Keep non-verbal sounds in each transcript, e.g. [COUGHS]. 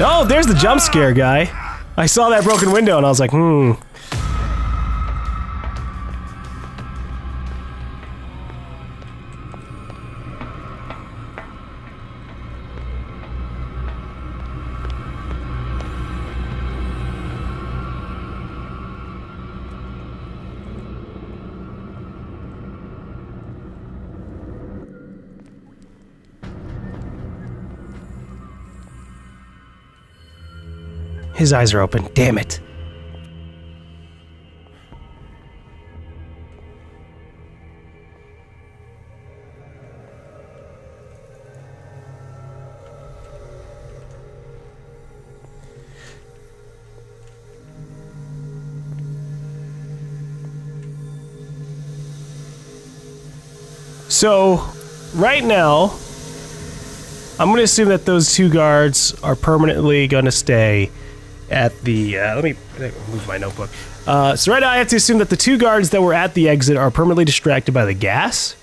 Oh, there's the jump scare guy. I saw that broken window and I was like, hmm. His eyes are open. Damn it. So, right now, I'm going to assume that those two guards are permanently going to stay at the. Uh, let me move my notebook. Uh, so right now, I have to assume that the two guards that were at the exit are permanently distracted by the gas.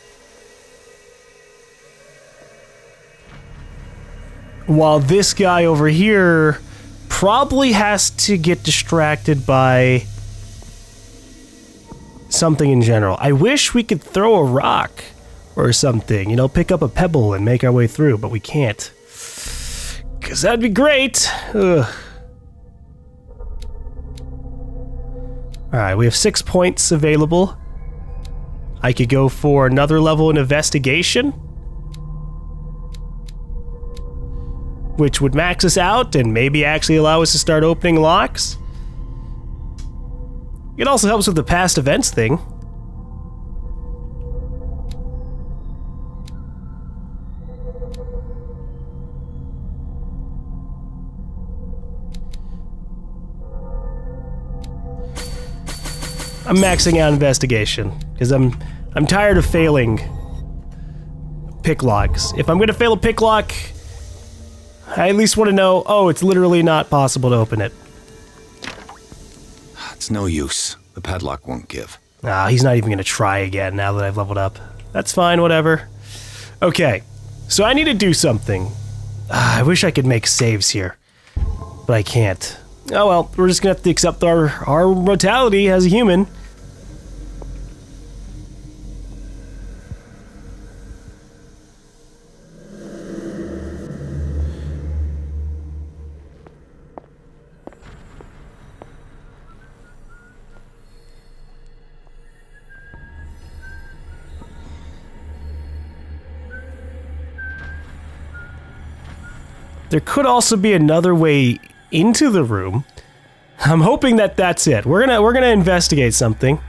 While this guy over here probably has to get distracted by something in general. I wish we could throw a rock or something, you know, pick up a pebble and make our way through, but we can't. Because that'd be great. Ugh. Alright, we have six points available. I could go for another level in investigation. Which would max us out and maybe actually allow us to start opening locks. It also helps with the past events thing. I'm maxing out investigation because I'm I'm tired of failing pick locks. If I'm gonna fail a pick lock, I at least want to know. Oh, it's literally not possible to open it. It's no use. The padlock won't give. Ah, he's not even gonna try again now that I've leveled up. That's fine, whatever. Okay, so I need to do something. Ah, I wish I could make saves here, but I can't. Oh well, we're just gonna have to accept our our mortality as a human. There could also be another way into the room. I'm hoping that that's it. We're gonna we're gonna investigate something.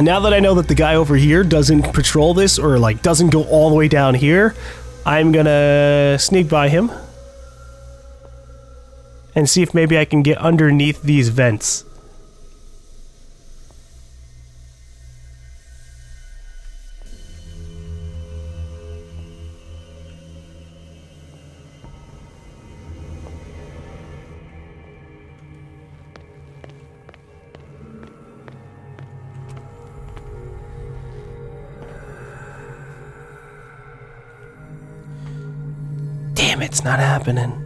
Now that I know that the guy over here doesn't patrol this or like doesn't go all the way down here, I'm gonna sneak by him and see if maybe I can get underneath these vents. Not happening.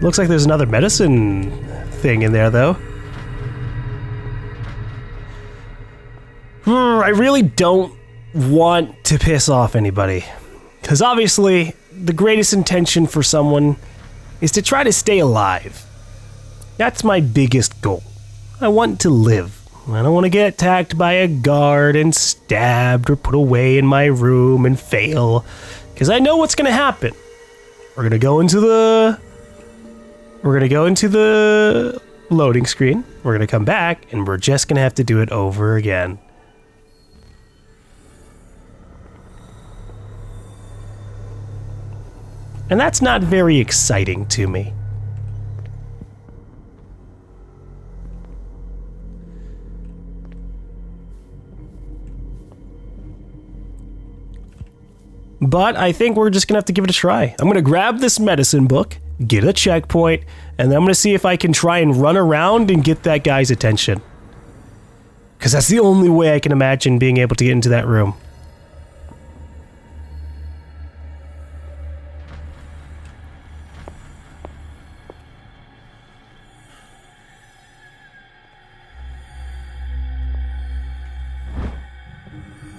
Looks like there's another medicine thing in there, though. Hmm, I really don't want to piss off anybody. Because obviously, the greatest intention for someone is to try to stay alive. That's my biggest goal. I want to live. I don't want to get attacked by a guard and stabbed or put away in my room and fail. Because I know what's going to happen. We're going to go into the. We're going to go into the loading screen. We're going to come back and we're just going to have to do it over again. And that's not very exciting to me. But I think we're just gonna have to give it a try. I'm gonna grab this medicine book get a checkpoint, and then I'm gonna see if I can try and run around and get that guy's attention. Because that's the only way I can imagine being able to get into that room.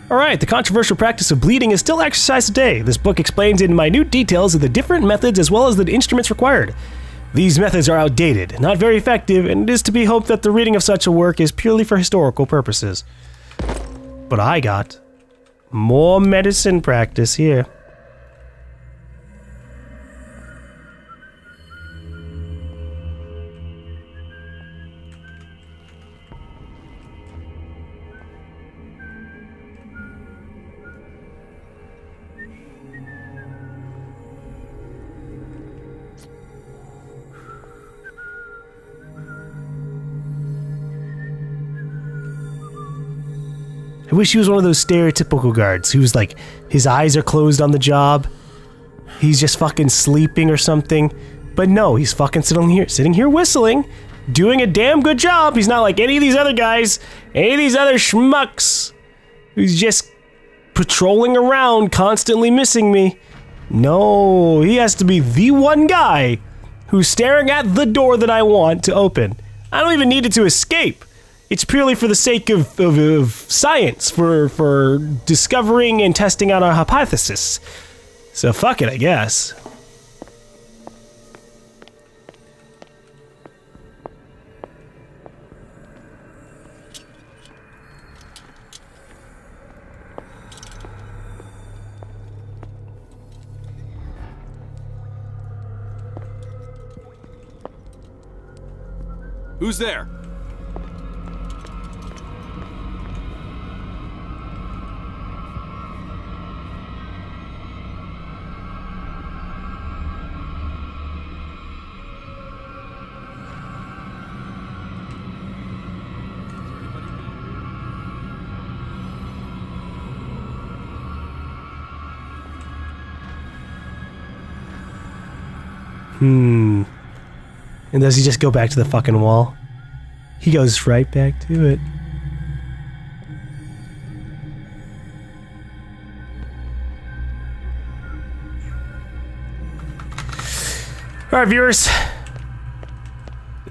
Alright, the controversial practice of bleeding is still exercised today. This book explains in minute details of the different methods as well as the instruments required. These methods are outdated, not very effective, and it is to be hoped that the reading of such a work is purely for historical purposes. But I got more medicine practice here. Wish he was one of those stereotypical guards who's like, his eyes are closed on the job. He's just fucking sleeping or something. But no, he's fucking sitting here, sitting here whistling, doing a damn good job. He's not like any of these other guys, any of these other schmucks who's just patrolling around, constantly missing me. No, he has to be the one guy who's staring at the door that I want to open. I don't even need it to escape. It's purely for the sake of, of, of science, for for discovering and testing out our hypothesis. So fuck it, I guess. Who's there? And does he just go back to the fucking wall? He goes right back to it. Alright, viewers.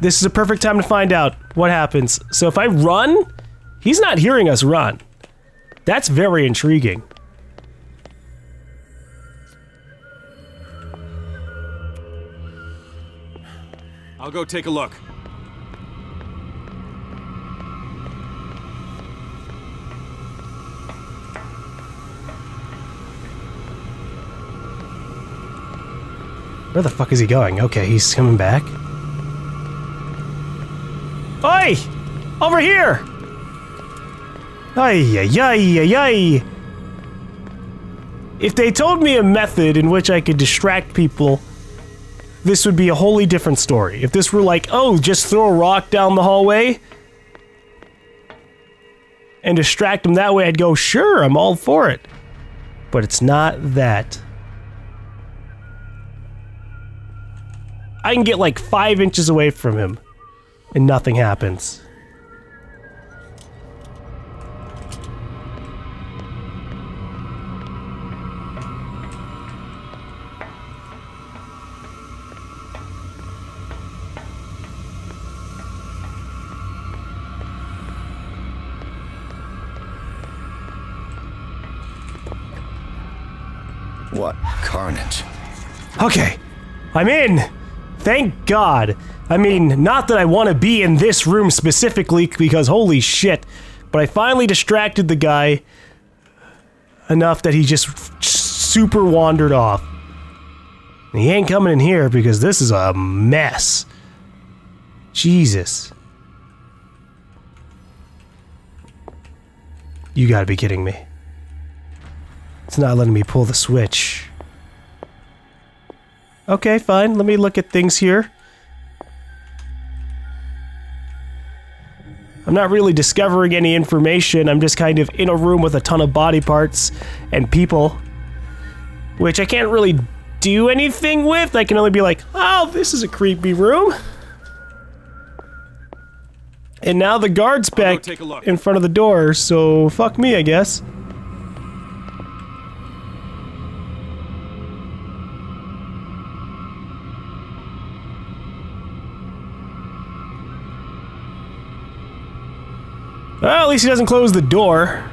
This is a perfect time to find out what happens. So if I run, he's not hearing us run. That's very intriguing. I'll go take a look. Where the fuck is he going? Okay, he's coming back. Oi! Over here! Ay, ay, ay, ay. If they told me a method in which I could distract people, this would be a wholly different story. If this were like, oh, just throw a rock down the hallway and distract them that way, I'd go, sure, I'm all for it. But it's not that. I can get like five inches away from him and nothing happens. What carnage? Okay, I'm in. Thank God. I mean, not that I want to be in this room specifically because holy shit, but I finally distracted the guy enough that he just super wandered off. And he ain't coming in here because this is a mess. Jesus. You gotta be kidding me. It's not letting me pull the switch. Okay, fine. Let me look at things here. I'm not really discovering any information. I'm just kind of in a room with a ton of body parts and people. Which I can't really do anything with. I can only be like, oh, this is a creepy room. And now the guard's back take a look. in front of the door, so fuck me, I guess. Well, at least he doesn't close the door.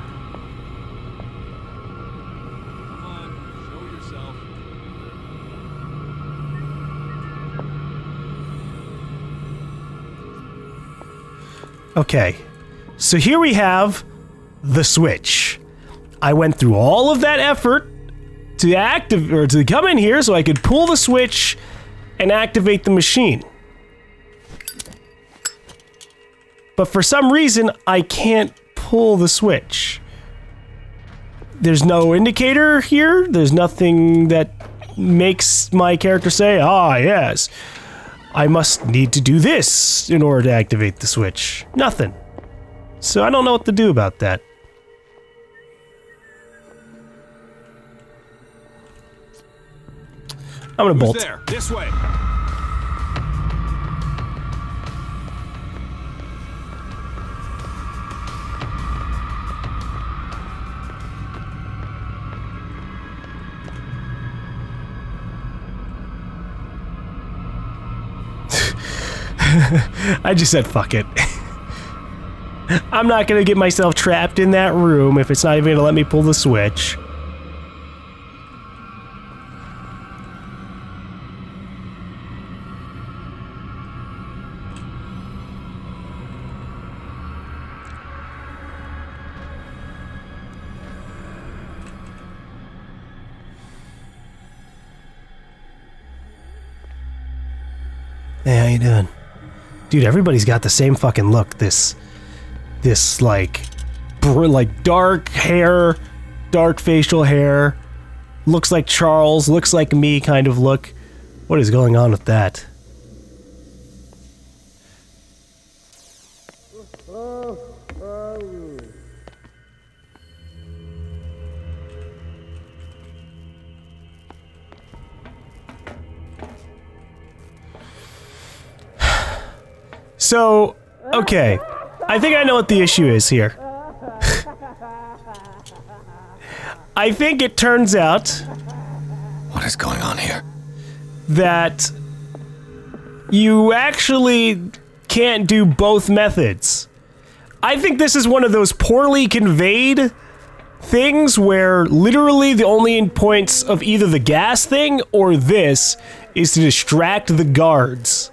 Okay, so here we have the switch. I went through all of that effort to active or to come in here so I could pull the switch and activate the machine. But for some reason, I can't pull the switch. There's no indicator here. There's nothing that makes my character say, "Ah, yes, I must need to do this in order to activate the switch." Nothing. So I don't know what to do about that. I'm gonna Who's bolt. there? This way. [LAUGHS] I just said fuck it. [LAUGHS] I'm not gonna get myself trapped in that room if it's not even gonna let me pull the switch. Dude, everybody's got the same fucking look. This, this like, like dark hair, dark facial hair, looks like Charles, looks like me kind of look. What is going on with that? So, okay. I think I know what the issue is here. I think it turns out What is going on here? that you actually can't do both methods. I think this is one of those poorly conveyed things where literally the only points of either the gas thing or this is to distract the guards.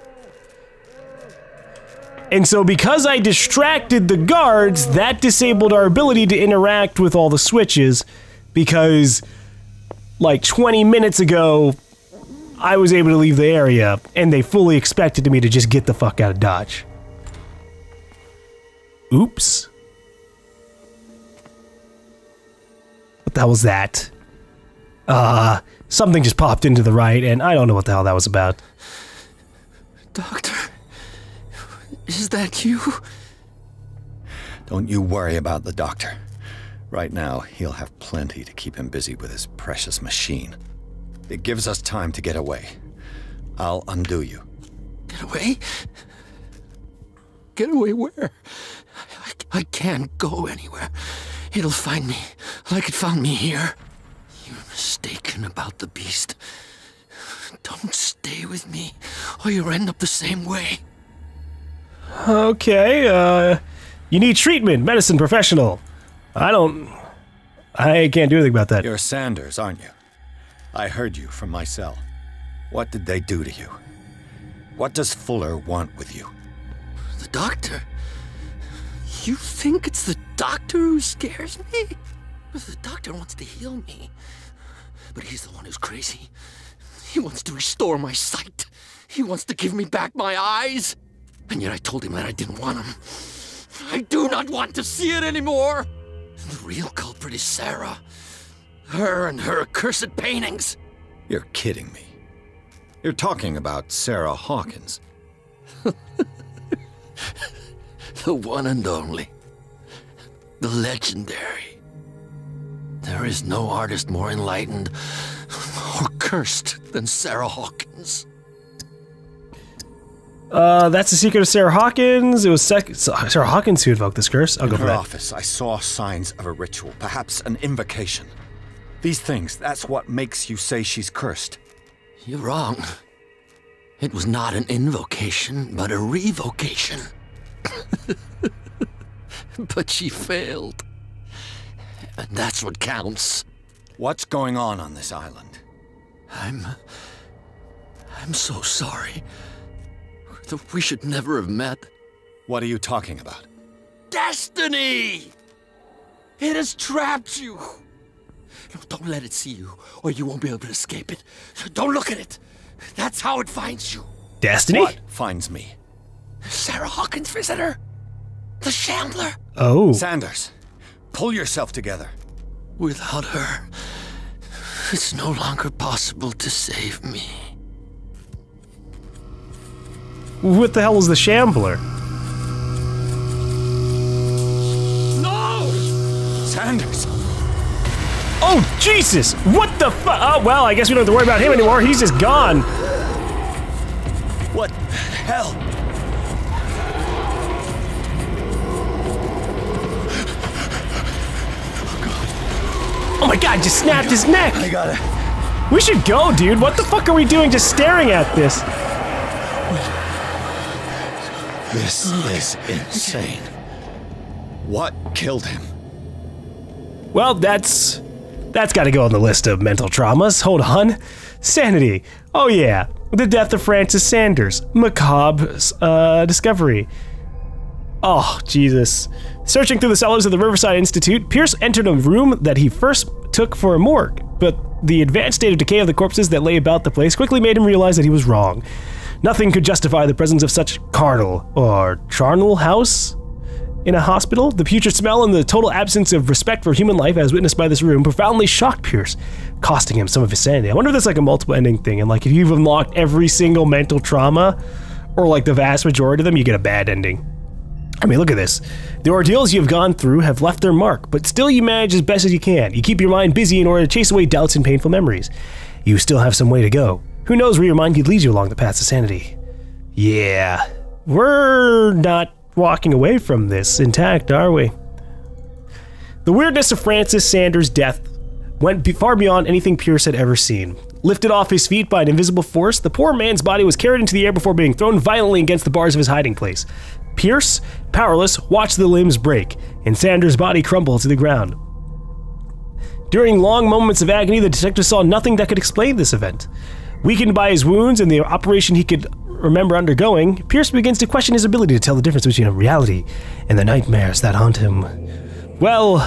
And so, because I distracted the guards, that disabled our ability to interact with all the switches. Because, like 20 minutes ago, I was able to leave the area, and they fully expected me to just get the fuck out of Dodge. Oops. What the hell was that? Uh, something just popped into the right, and I don't know what the hell that was about. Doctor, is that you? Don't you worry about the doctor. Right now, he'll have plenty to keep him busy with his precious machine. It gives us time to get away. I'll undo you. Get away? Get away where? I, I can't go anywhere. It'll find me like it found me here. You're mistaken about the beast. Don't stay with me, or you'll end up the same way. Okay, uh, you need treatment, medicine professional. I don't. I can't do anything about that. You're Sanders, aren't you? I heard you from my cell. What did they do to you? What does Fuller want with you? The doctor? You think it's the doctor who scares me? The doctor wants to heal me. But he's the one who's crazy. He wants to restore my sight. He wants to give me back my eyes. And yet I told him that I didn't want him. I do not want to see it anymore. The real culprit is Sarah. Her and her accursed paintings. You're kidding me. You're talking about Sarah Hawkins. [LAUGHS] The one and only. The legendary. There is no artist more enlightened or cursed than Sarah Hawkins. Uh, that's the secret of Sarah Hawkins. It was sec- Sarah Hawkins who invoked this curse. I'll go In for her that. office, I saw signs of a ritual, perhaps an invocation. These things, that's what makes you say she's cursed. You're wrong. It was not an invocation, but a revocation. [LAUGHS] but she failed. And that's what counts. What's going on on this island? I'm. I'm so sorry. That we should never have met. What are you talking about? Destiny! It has trapped you! No, don't let it see you, or you won't be able to escape it. Don't look at it! That's how it finds you. Destiny? What finds me? Sarah Hawkins' visitor? The Shambler? Oh. Sanders, pull yourself together. Without her, it's no longer possible to save me. What the hell is the Shambler? No! Sanders! Oh, Jesus! What the fu- Oh, well, I guess we don't have to worry about him anymore. He's just gone. What the hell? Oh my god, just snapped his neck! I gotta. We should go, dude. What the fuck are we doing just staring at this? This is insane. What killed him? Well, that's that's got to go on the list of mental traumas. Hold on. Sanity. Oh yeah, the death of Francis Sanders. Macabre uh, discovery. Oh, Jesus. Searching through the cellars of the Riverside Institute, Pierce entered a room that he first took for a morgue, but the advanced state of decay of the corpses that lay about the place quickly made him realize that he was wrong. Nothing could justify the presence of such carnal or charnel house in a hospital. The putrid smell and the total absence of respect for human life, as witnessed by this room, profoundly shocked Pierce, costing him some of his sanity. I wonder if that's like a multiple ending thing, and like if you've unlocked every single mental trauma, or like the vast majority of them, you get a bad ending. I mean, look at this. The ordeals you've gone through have left their mark, but still you manage as best as you can. You keep your mind busy in order to chase away doubts and painful memories. You still have some way to go. Who knows where your mind could lead you along the path to sanity? Yeah, we're not walking away from this intact, are we? The weirdness of Francis Sanders' death went far beyond anything Pierce had ever seen. Lifted off his feet by an invisible force, the poor man's body was carried into the air before being thrown violently against the bars of his hiding place. Pierce, powerless, watched the limbs break, and Sanders' body crumble to the ground. During long moments of agony, the detective saw nothing that could explain this event. Weakened by his wounds and the operation he could remember undergoing, Pierce begins to question his ability to tell the difference between reality and the nightmares that haunt him. Well,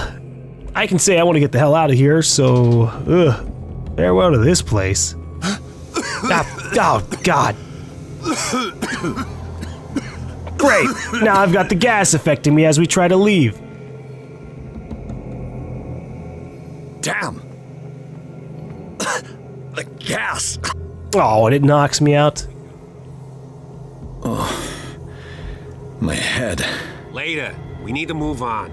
I can say I want to get the hell out of here, so, ugh, farewell to this place. [COUGHS] ah, oh, God. Great, now I've got the gas affecting me as we try to leave. Damn! [COUGHS] the gas! Oh, and it knocks me out. Oh, my head. Later. We need to move on.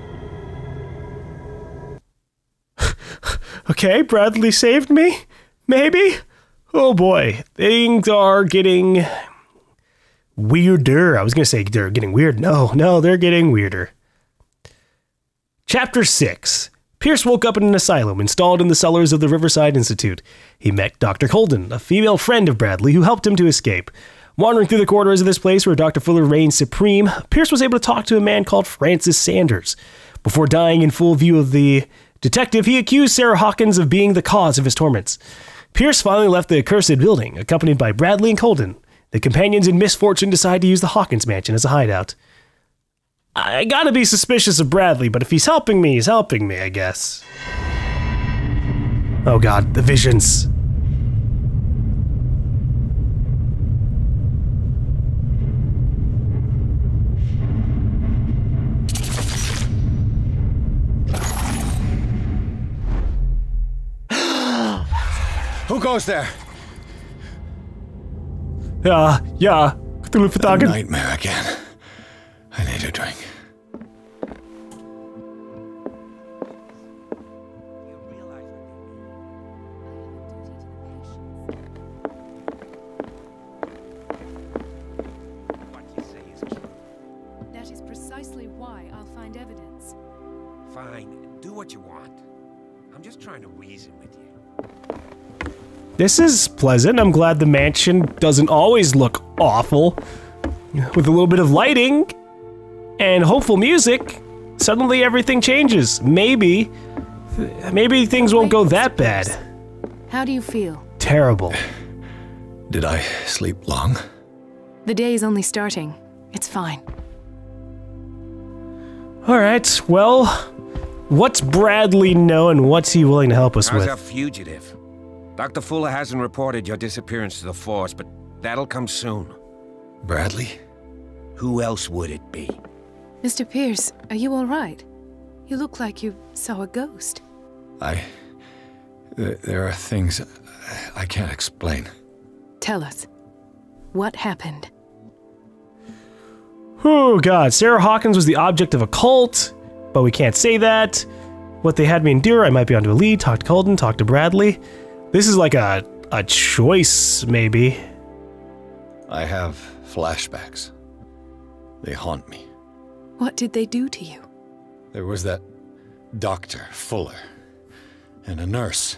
[LAUGHS] Okay, Bradley saved me? Maybe? Oh boy, things are getting weirder. I was gonna say they're getting weird. No, no, they're getting weirder. Chapter 6 Pierce woke up in an asylum installed in the cellars of the Riverside Institute. He met Dr. Colden, a female friend of Bradley who helped him to escape. Wandering through the corridors of this place where Dr. Fuller reigned supreme, Pierce was able to talk to a man called Francis Sanders. Before dying in full view of the detective, he accused Sarah Hawkins of being the cause of his torments. Pierce finally left the accursed building, accompanied by Bradley and Colden. The companions in misfortune decide to use the Hawkins mansion as a hideout. I gotta be suspicious of Bradley, but if he's helping me, he's helping me, I guess. Oh god, the visions. [GASPS] Who goes there? Yeah, yeah. Cthulhu. Nightmare again. I need a drink. That is precisely why I'll find evidence. Fine. Do what you want. I'm just trying to reason with you. This is pleasant. I'm glad the mansion doesn't always look awful. With a little bit of lighting, and hopeful music, suddenly everything changes. Maybe, maybe things won't go that bad. How do you feel? Terrible. Did I sleep long? The day is only starting. It's fine. All right, well, what's Bradley know and what's he willing to help us How's with? our fugitive? Dr. Fuller hasn't reported your disappearance to the Force, but that'll come soon. Bradley? Who else would it be? Mr. Pierce, are you all right? You look like you saw a ghost. I. th- There are things I can't explain. Tell us. What happened? Oh god, Sarah Hawkins was the object of a cult, but we can't say that. What they had me endure, I might be onto a lead, talk to Colden, talk to Bradley. This is like a a choice, maybe. I have flashbacks. They haunt me. What did they do to you? There was that doctor, Fuller, and a nurse.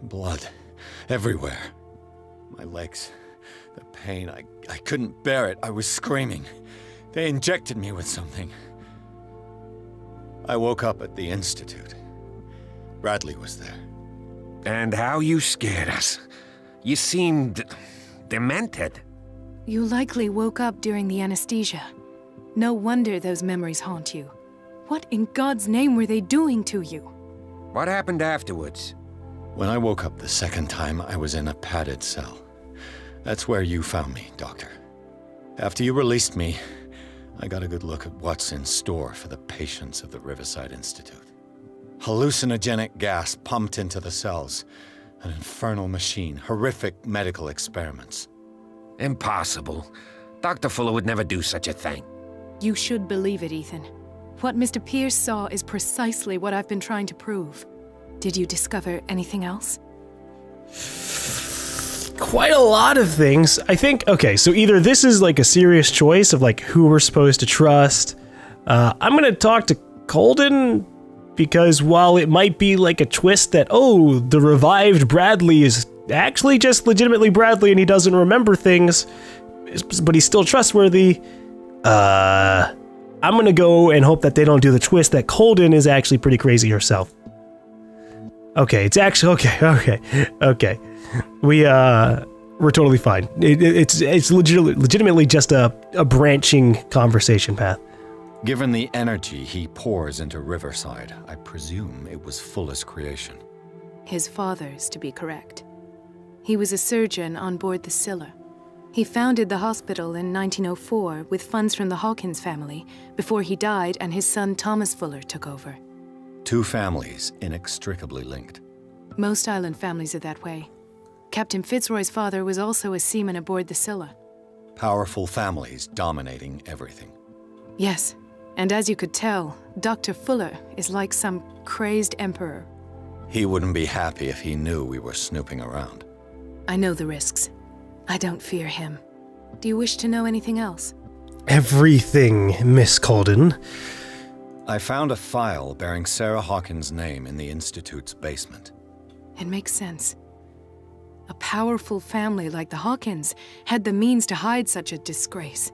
Blood everywhere. My legs, the pain, I, I couldn't bear it. I was screaming. They injected me with something. I woke up at the Institute. Bradley was there. And how you scared us. You seemed demented. You likely woke up during the anesthesia. No wonder those memories haunt you. What in God's name were they doing to you? What happened afterwards? When I woke up the second time, I was in a padded cell. That's where you found me, Doctor. After you released me, I got a good look at what's in store for the patients of the Riverside Institute. Hallucinogenic gas pumped into the cells, an infernal machine, horrific medical experiments. Impossible. Dr. Fuller would never do such a thing. You should believe it, Ethan. What Mr. Pierce saw is precisely what I've been trying to prove. Did you discover anything else? Quite a lot of things. I think, okay, so either this is like a serious choice of like who we're supposed to trust. Uh, I'm gonna talk to Colden because while it might be like a twist that, oh, the revived Bradley is actually just legitimately Bradley and he doesn't remember things, but he's still trustworthy, uh, I'm gonna go and hope that they don't do the twist that Colden is actually pretty crazy herself. Okay, it's actually okay, [LAUGHS] okay, okay. We uh, we're totally fine. It, it- it's it's legit, legitimately just a a branching conversation path. Given the energy he pours into Riverside, I presume it was Fuller's creation. His father's, to be correct. He was a surgeon on board the Scylla. He founded the hospital in 1904 with funds from the Hawkins family before he died and his son Thomas Fuller took over. Two families inextricably linked. Most island families are that way. Captain Fitzroy's father was also a seaman aboard the Scylla. Powerful families dominating everything. Yes, and as you could tell, Dr. Fuller is like some crazed emperor. He wouldn't be happy if he knew we were snooping around. I know the risks. I don't fear him. Do you wish to know anything else? Everything, Miss Colden. I found a file bearing Sarah Hawkins' name in the Institute's basement. It makes sense. A powerful family like the Hawkins had the means to hide such a disgrace.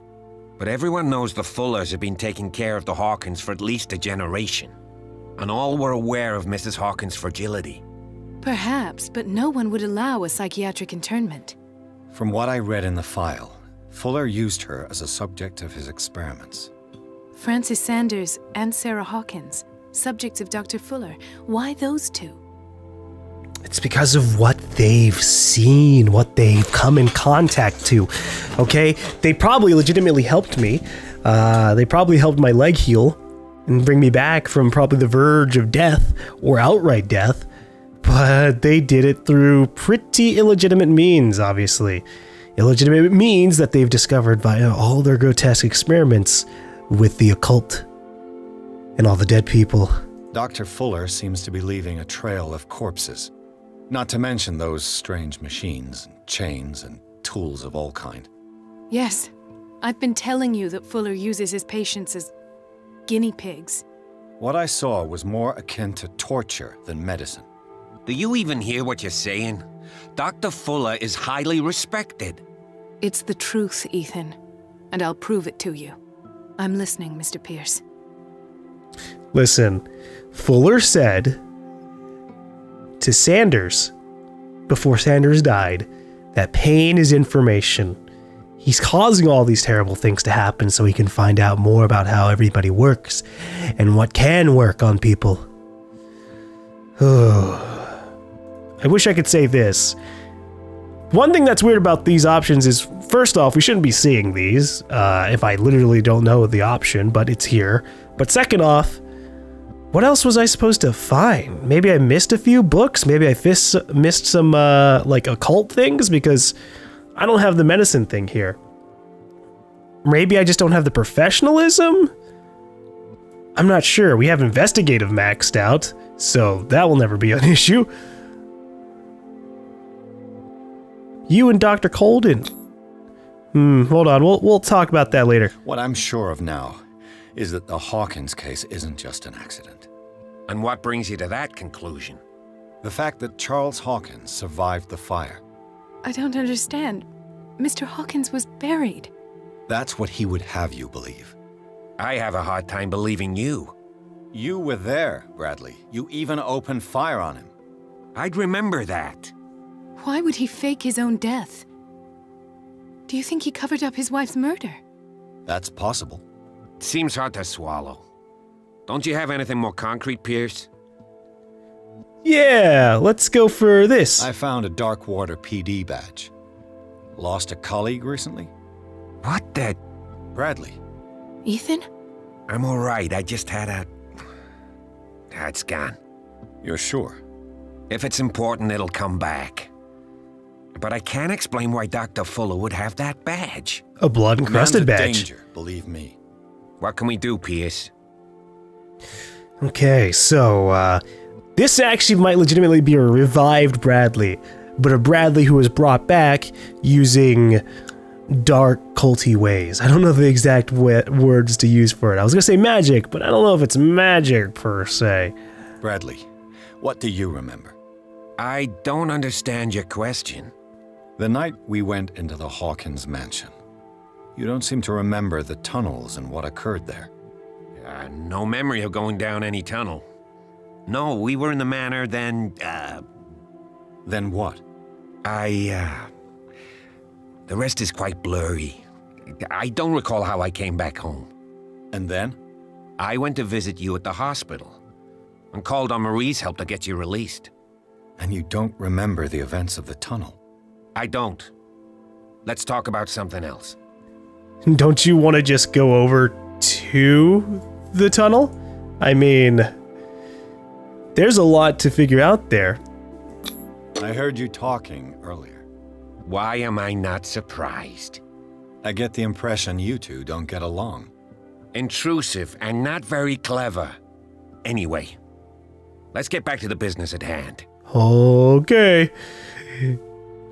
But everyone knows the Fullers have been taking care of the Hawkins for at least a generation. And all were aware of Mrs. Hawkins' fragility. Perhaps, but no one would allow a psychiatric internment. From what I read in the file, Fuller used her as a subject of his experiments. Francis Sanders and Sarah Hawkins, subjects of Dr. Fuller. Why those two? It's because of what they've seen, what they've come in contact to. Okay, they probably legitimately helped me. Uh, they probably helped my leg heal and bring me back from probably the verge of death or outright death. But they did it through pretty illegitimate means, obviously. Illegitimate means that they've discovered via all their grotesque experiments with the occult and all the dead people. Dr. Fuller seems to be leaving a trail of corpses. Not to mention those strange machines, and chains, and tools of all kind. Yes, I've been telling you that Fuller uses his patients as guinea pigs. What I saw was more akin to torture than medicine. Do you even hear what you're saying? Dr. Fuller is highly respected. It's the truth, Ethan. And I'll prove it to you. I'm listening, Mr. Pierce. Listen, Fuller said to Sanders before Sanders died that pain is information. He's causing all these terrible things to happen so he can find out more about how everybody works and what can work on people. [SIGHS] Oh. I wish I could say this. One thing that's weird about these options is, first off, we shouldn't be seeing these uh, if I literally don't know the option, but it's here. But second off, what else was I supposed to find? Maybe I missed a few books. Maybe I missed some uh, like occult things because I don't have the medicine thing here. Maybe I just don't have the professionalism. I'm not sure. We have investigative maxed out, so that will never be an [LAUGHS] issue. You and Dr. Colden. Hmm, hold on. We'll we'll talk about that later. What I'm sure of now is that the Hawkins case isn't just an accident. And what brings you to that conclusion? The fact that Charles Hawkins survived the fire. I don't understand. Mr. Hawkins was buried. That's what he would have you believe. I have a hard time believing you. You were there, Bradley. You even opened fire on him. I'd remember that. Why would he fake his own death? Do you think he covered up his wife's murder? That's possible. Seems hard to swallow. Don't you have anything more concrete, Pierce? Yeah, let's go for this. I found a Darkwater PD badge. Lost a colleague recently? What the? Bradley. Ethan? I'm alright, I just had a... It's gone. You're sure? If it's important, it'll come back. But I can't explain why Dr. Fuller would have that badge. a blood encrusted Man's a badge. danger, believe me. What can we do, Pierce? Okay, so uh, this actually might legitimately be a revived Bradley, but a Bradley who was brought back using dark culty ways. I don't know the exact words to use for it. I was gonna say magic, but I don't know if it's magic per se. Bradley, what do you remember? I don't understand your question. The night we went into the Hawkins mansion. You don't seem to remember the tunnels and what occurred there. Uh, no memory of going down any tunnel. No, we were in the manor, then, uh, Then what? I, uh. The rest is quite blurry. I don't recall how I came back home. And then? I went to visit you at the hospital and called on Marie's help to get you released. And you don't remember the events of the tunnel. I don't. Let's talk about something else. Don't you want to just go over to the tunnel? I mean, there's a lot to figure out there. I heard you talking earlier. Why am I not surprised? I get the impression you two don't get along. Intrusive and not very clever. Anyway, let's get back to the business at hand. Okay.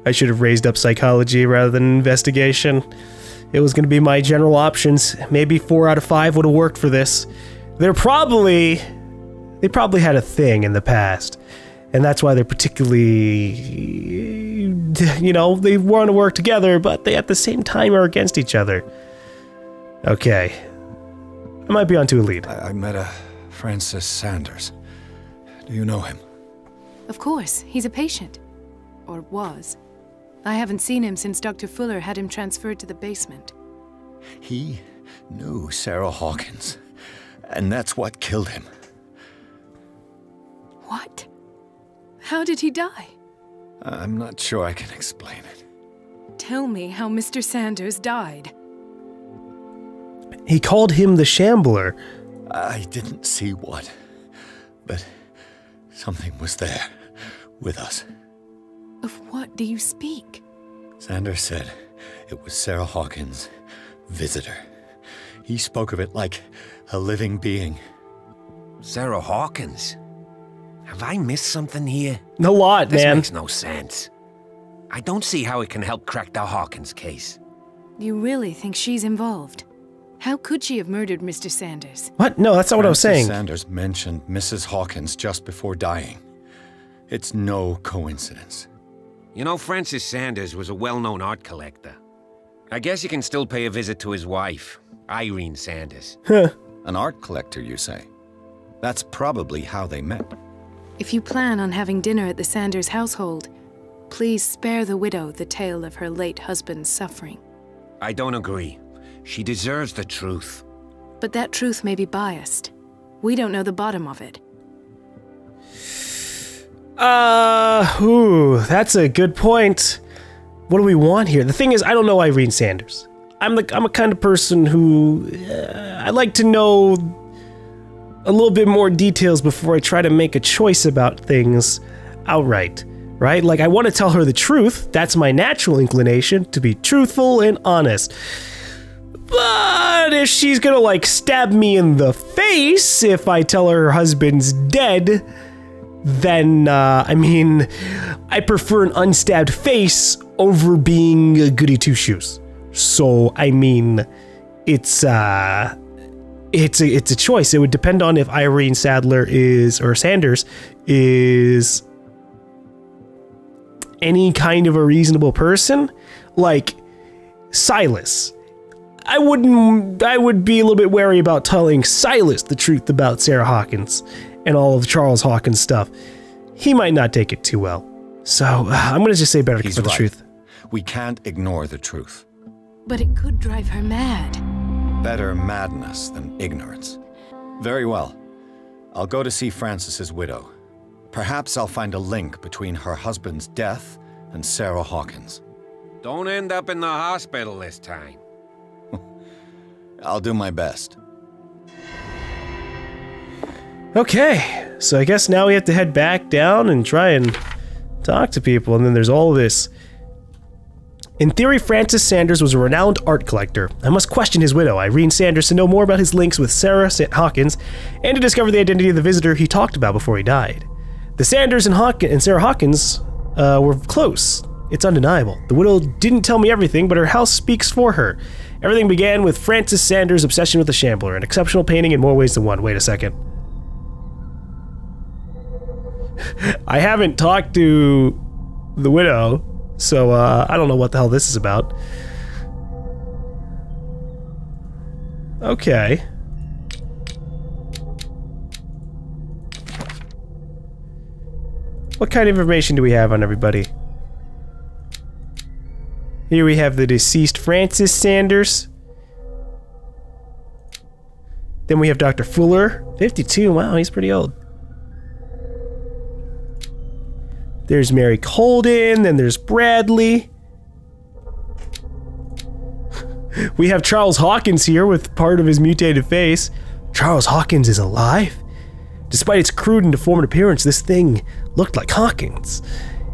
I should have raised up psychology rather than investigation. It was going to be my general options. Maybe four out of five would have worked for this. They're probably. They probably had a thing in the past. And that's why they're particularly. You know, they want to work together, but they at the same time are against each other. Okay. I might be onto a lead. I, I met a Francis Sanders. Do you know him? Of course, he's a patient. Or was. I haven't seen him since Dr. Fuller had him transferred to the basement. He knew Sarah Hawkins. And that's what killed him. What? How did he die? I'm not sure I can explain it. Tell me how Mr. Sanders died. He called him the Shambler. I didn't see what, but something was there with us. Of what do you speak? Sanders said it was Sarah Hawkins' visitor. He spoke of it like a living being. Sarah Hawkins? Have I missed something here? A lot, This man. makes no sense. I don't see how it can help crack the Hawkins case. You really think she's involved? How could she have murdered Mr. Sanders? What? No, that's not what I was Francis saying. Sanders mentioned Mrs. Hawkins just before dying. It's no coincidence. You know, Francis Sanders was a well-known art collector. I guess you can still pay a visit to his wife, Irene Sanders. Huh? An art collector, you say? That's probably how they met. If you plan on having dinner at the Sanders household, please spare the widow the tale of her late husband's suffering. I don't agree. She deserves the truth. But that truth may be biased. We don't know the bottom of it. Uh, ooh, that's a good point. What do we want here? The thing is, I don't know Irene Sanders. I'm the I'm a kind of person who uh, I like to know a little bit more details before I try to make a choice about things outright, right? Like I want to tell her the truth. That's my natural inclination to be truthful and honest. But if she's gonna like stab me in the face if I tell her her husband's dead, then uh, I mean, I prefer an unstabbed face over being a goody two shoes. So I mean, it's uh, it's a it's a choice. It would depend on if Irene Sadler is or Sanders is any kind of a reasonable person, like Silas. I wouldn't. I would be a little bit wary about telling Silas the truth about Sarah Hawkins and all of Charles Hawkins stuff. He might not take it too well. So uh, I'm gonna just say better He's for the right. truth. We can't ignore the truth. But it could drive her mad. Better madness than ignorance. Very well. I'll go to see Francis's widow. Perhaps I'll find a link between her husband's death and Sarah Hawkins. Don't end up in the hospital this time. [LAUGHS] I'll do my best. Okay, so I guess now we have to head back down and try and talk to people, and then there's all this. In theory, Francis Sanders was a renowned art collector. I must question his widow, Irene Sanders, to know more about his links with Sarah Sa- Hawkins and to discover the identity of the visitor he talked about before he died. The Sanders and, Hawk- and Sarah Hawkins uh, were close. It's undeniable. The widow didn't tell me everything, but her house speaks for her. Everything began with Francis Sanders' obsession with the Shambler, an exceptional painting in more ways than one. Wait a second. I haven't talked to the widow, so uh, I don't know what the hell this is about. Okay. What kind of information do we have on everybody? Here we have the deceased Francis Sanders. Then we have Dr. Fuller, 52. Wow, he's pretty old. There's Mary Colden, then there's Bradley. We have Charles Hawkins here with part of his mutated face. Charles Hawkins is alive? Despite its crude and deformed appearance, this thing looked like Hawkins.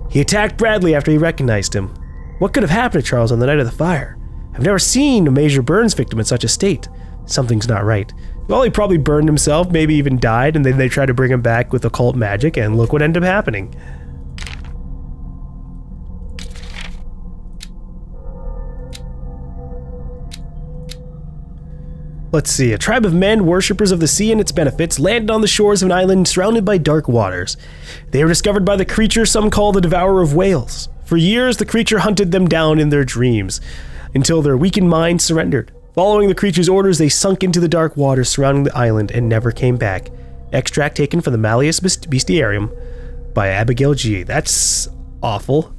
He attacked Bradley after he recognized him. What could have happened to Charles on the night of the fire? I've never seen a major burns victim in such a state. Something's not right. Well, he probably burned himself, maybe even died, and then they tried to bring him back with occult magic, and look what ended up happening. Let's see. A tribe of men, worshippers of the sea and its benefits, landed on the shores of an island surrounded by dark waters. They were discovered by the creature some call the Devourer of Whales. For years, the creature hunted them down in their dreams until their weakened minds surrendered. Following the creature's orders, they sunk into the dark waters surrounding the island and never came back. Extract taken from the Malleus Best- Bestiarium by Abigail G. That's awful.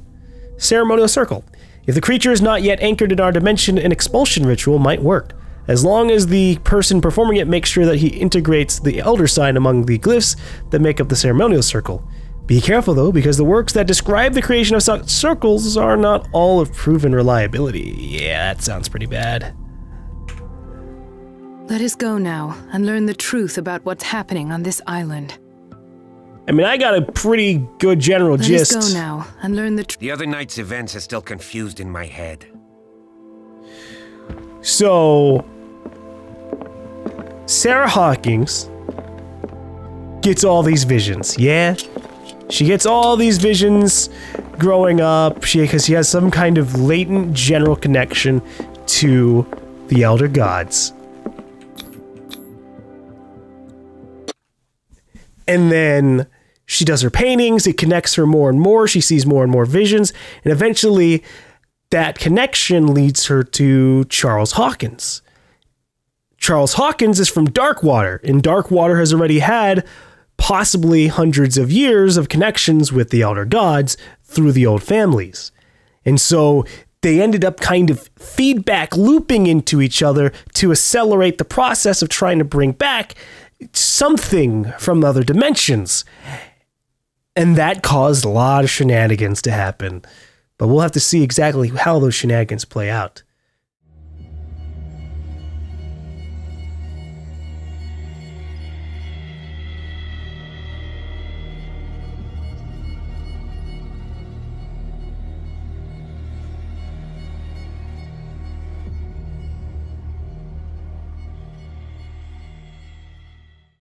Ceremonial Circle. If the creature is not yet anchored in our dimension, an expulsion ritual might work. As long as the person performing it makes sure that he integrates the elder sign among the glyphs that make up the ceremonial circle. Be careful though, because the works that describe the creation of such circles are not all of proven reliability. Yeah, that sounds pretty bad. Let us go now and learn the truth about what's happening on this island. I mean, I got a pretty good general Let gist. us go now and learn the truth. The other night's events are still confused in my head. So, Sarah Hawkins gets all these visions, yeah? She gets all these visions growing up, she because she has some kind of latent general connection to the Elder Gods. And then she does her paintings, it connects her more and more, she sees more and more visions, and eventually that connection leads her to Charles Hawkins. Charles Hawkins is from Darkwater, and Darkwater has already had possibly hundreds of years of connections with the Elder Gods through the old families. And so they ended up kind of feedback looping into each other to accelerate the process of trying to bring back something from other dimensions. And that caused a lot of shenanigans to happen. But we'll have to see exactly how those shenanigans play out.